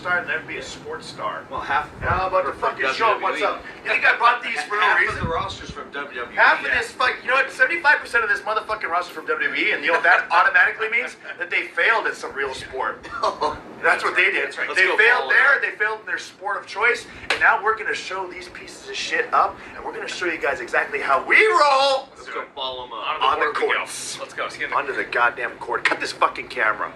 star that'd be a sports star. Well, half. How about the fucking show? What's up? You think I brought these for no Half of the rosters from WWE. Half of this, fuck, you know what? Seventy-five percent of this motherfucking roster from WWE, and you know that automatically means that they failed at some real sport. Oh, That's what they did. That's right. they go failed there. They failed in their sport of choice, and now we're gonna show these pieces of shit up, and we're gonna show you guys exactly how we roll Let's go follow them up. on the courts. Let's go. Under the goddamn court. Cut this fucking camera.